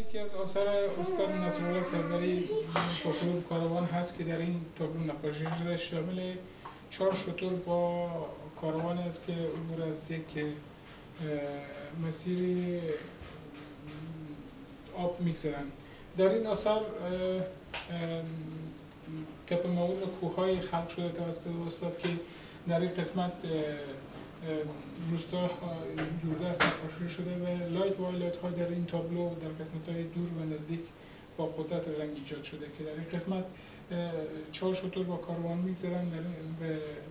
یکی از آثار استاد نصرالله سروری تابلو کاروان هست که در این تابلو نقاشی شده. شامل چهار شطور با کاروان است که عبور از یک مسیر آب میگذرن در این آثار طبق معمول کوههای خلق شده توسط استاد که در این قسمت روستا دوردست نقاشی شده و light و highlight ها در این تابلو در قسمت های دور و نزدیک با قدرت رنگ ایجاد شده که در این قسمت چهار شتر با کاروان میگذرن در,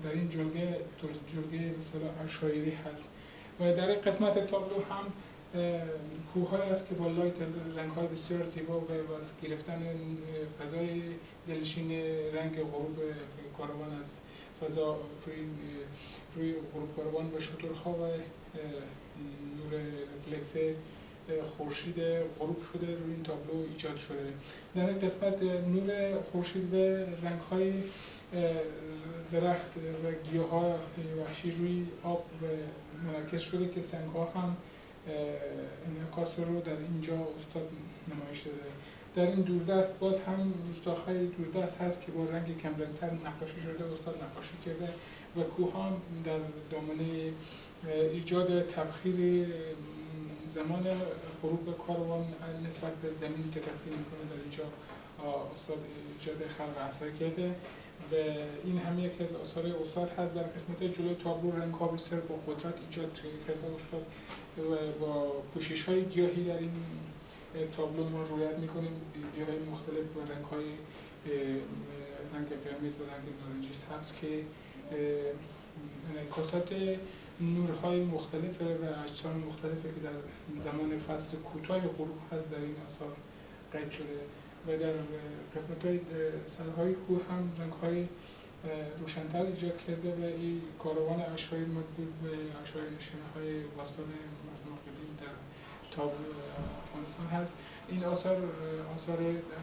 در این جلگه جلگه مثلا عشایری هست. و در این قسمت تابلو هم کوه های است که با light رنگ های بسیار زیبا و باز گرفتن فضای دلنشین رنگ غروب کاروان از فضا روی, روی غروب کاروان و شطورها و نور رفلکس خورشید غروب شده روی این تابلو ایجاد شده. در این قسمت نور خورشید و رنگ های درخت و گیاه ها وحشی روی آب منعکس شده که سنگ ها هم انعکاس رو در اینجا استاد نمایش در این دوردست باز هم روستاهای دوردست هست که با رنگ کمرنگتر نقاشی شده استاد نقاشی کرده و کوه در دامنه ایجاد تبخیر زمان غروب کاروان نسبت به زمین که تبخیر می‌کنه در اینجا استاد ایجاد خلق اثر کرده و این هم یکی از آثار استاد هست در قسمت جلوی تابلو ها بسیار با قدرت ایجاد کرده استاد و با پوشش های گیاهی در این تابلو ما رویت می‌کنیم. گیاه مختلف و رنگ های رنگ قرمز و رنگ نارنجی سبز که انعکاسات نورهای مختلف و اجسام مختلفه که در زمان فصل کوتاه غروب هست در این آثار قید شده و در قسمت های سرهای کوه هم رنگ های روشنتر ایجاد کرده و این کاروان اشهای مدبود و اشهای نشانه های باستان قدیم در تاب افغانستان هست. این آثار آثار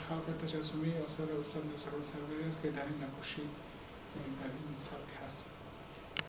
خلق تجسمی آثار استاد نصر سروری است که در این نقاشی در این سبک هست.